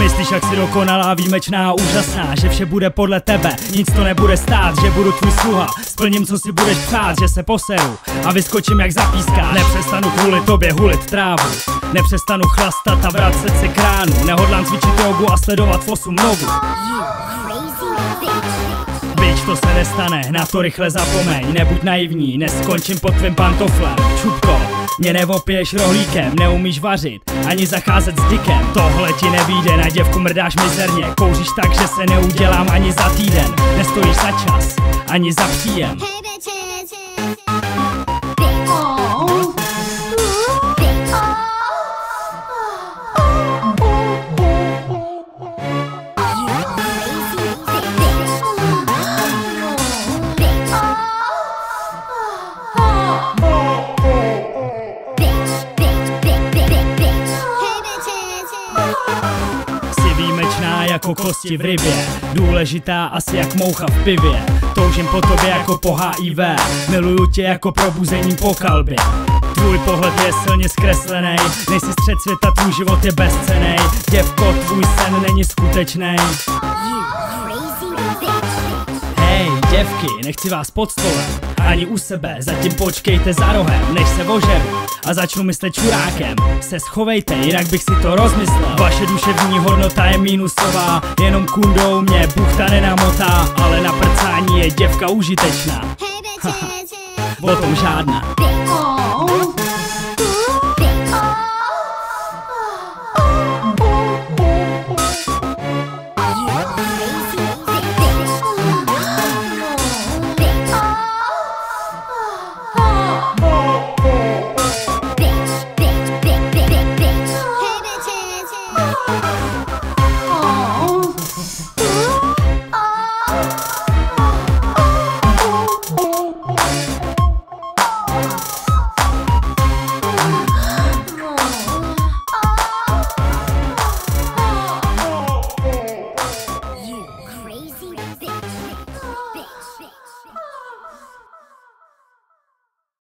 Myslíš, jak jsi dokonalá, výjimečná, úžasná Že vše bude podle tebe, nic to nebude stát Že budu tvůj sluha, splním, co si budeš přát Že se poseru. A vyskočím jak zapíská. Nepřestanu kvůli tobě hulit trávu. Nepřestanu chlastat a vracet se kránu Nehodlám cvičit jogu a sledovat fosu nogu. You crazy bitch. To se nestane, na to rychle zapomeň. Nebuď naivní, neskončím pod tvým pantoflem. Čupko, mě nevopiješ rohlíkem Neumíš vařit, ani zacházet s dikem. Tohle ti nevíde, na děvku mrdáš mizerně. Kouříš tak, že se neudělám ani za týden. Nestojíš za čas, ani za příjem jako kosti v rybě. Důležitá asi jak moucha v pivě. Toužím po tobě jako po HIV Miluju tě jako probuzení po kalbě. Tvůj pohled je silně zkreslený. Nejsi střed světa, tvůj život je bezcenej Děvko, tvůj sen není skutečný. Hej, děvky, nechci vás pod stolem Ani u sebe, zatím počkejte za rohem Než se ožeru a začnu myslet čurákem. Se schovejte, jinak bych si to rozmyslel. Vaše duševní hodnota je minusová. Jenom kundou mě buchta nenamotá Ale na prcání je děvka užitečná. Hey. O tom žádná.